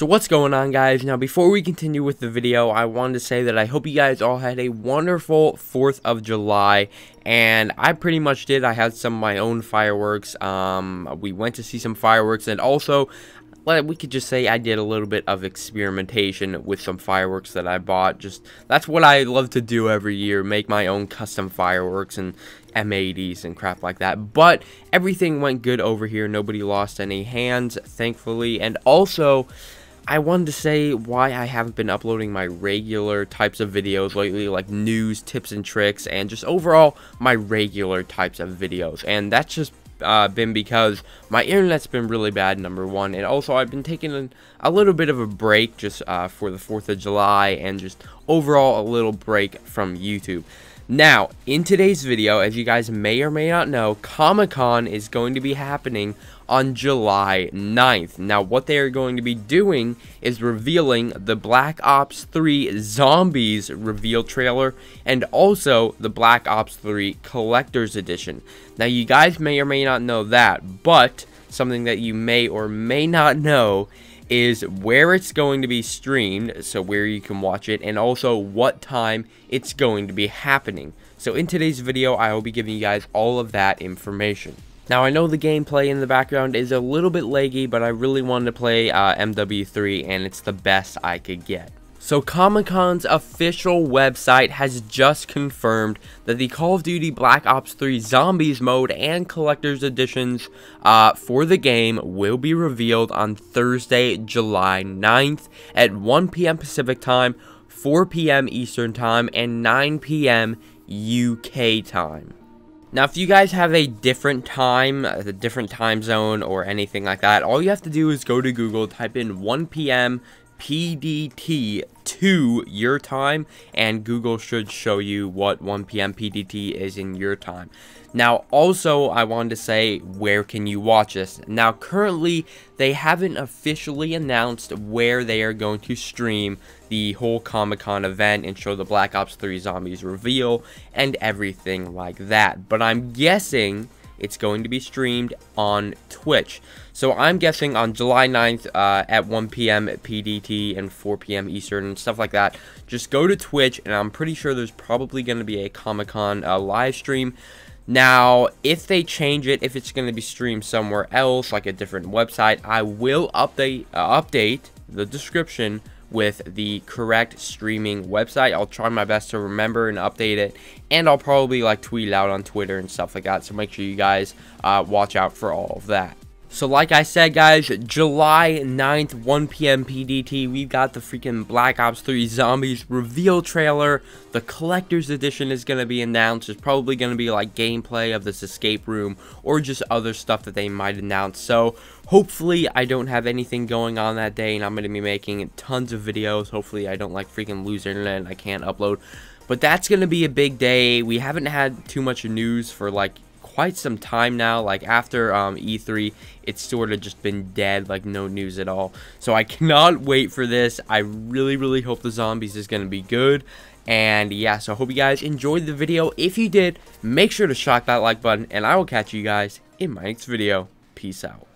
So what's going on guys? Now before we continue with the video, I wanted to say that I hope you guys all had a wonderful 4th of July and I pretty much did. I had some of my own fireworks. Um, we went to see some fireworks and also we could just say I did a little bit of experimentation with some fireworks that I bought. Just that's what I love to do every year, make my own custom fireworks and M80s and crap like that. But everything went good over here. Nobody lost any hands, thankfully. And also, I wanted to say why I haven't been uploading my regular types of videos lately, like news, tips and tricks, and just overall my regular types of videos. And that's just uh, been because my internet's been really bad, number one, and also I've been taking a, little bit of a break just uh, for the 4th of July and just overall a little break from YouTube. Now, in today's video, as you guys may or may not know, Comic-Con is going to be happening on July 9th. Now, what they are going to be doing is revealing the Black Ops 3 Zombies reveal trailer and also the Black Ops 3 Collector's Edition. Now, you guys may or may not know that, but something that you may or may not know is where it's going to be streamed, so where you can watch it, and also what time it's going to be happening. So in today's video, I will be giving you guys all of that information. Now, I know the gameplay in the background is a little bit laggy, but I really wanted to play uh, MW3, and it's the best I could get. So Comic-Con's official website has just confirmed that the Call of Duty Black Ops 3 Zombies mode and Collector's Editions uh, for the game will be revealed on Thursday, July 9th at 1 p.m. Pacific Time, 4 p.m. Eastern Time, and 9 p.m. UK time. Now, if you guys have a different time, a different time zone, or anything like that, all you have to do is go to Google, type in 1 p.m. PDT to your time and Google should show you what 1 p.m. PDT is in your time. Now also I wanted to say where can you watch this? Now currently they haven't officially announced where they are going to stream the whole Comic Con event and show the Black Ops 3 Zombies reveal and everything like that. But I'm guessing it's going to be streamed on Twitch. So I'm guessing on July 9th uh, at 1 p.m. PDT and 4 p.m. Eastern and stuff like that. Just go to Twitch, and I'm pretty sure there's probably going to be a Comic-Con uh, live stream. Now, if they change it, if it's going to be streamed somewhere else, like a different website, I will update uh, update the description with the correct streaming website. I'll try my best to remember and update it, and I'll probably like tweet it out on Twitter and stuff like that. So make sure you guys uh, watch out for all of that. So like I said guys, July 9th, 1 p.m. PDT, we've got the freaking Black Ops 3 Zombies reveal trailer. The Collector's Edition is going to be announced. It's probably going to be like gameplay of this escape room or just other stuff that they might announce. So hopefully I don't have anything going on that day and I'm going to be making tons of videos. Hopefully I don't like freaking lose internet and I can't upload. But that's going to be a big day. We haven't had too much news for like quite some time now. Like after um, E3, it's sort of just been dead, like no news at all. So I cannot wait for this. I really, really hope the zombies is going to be good. And yeah, so I hope you guys enjoyed the video. If you did, make sure to shock that like button, and I will catch you guys in my next video. Peace out.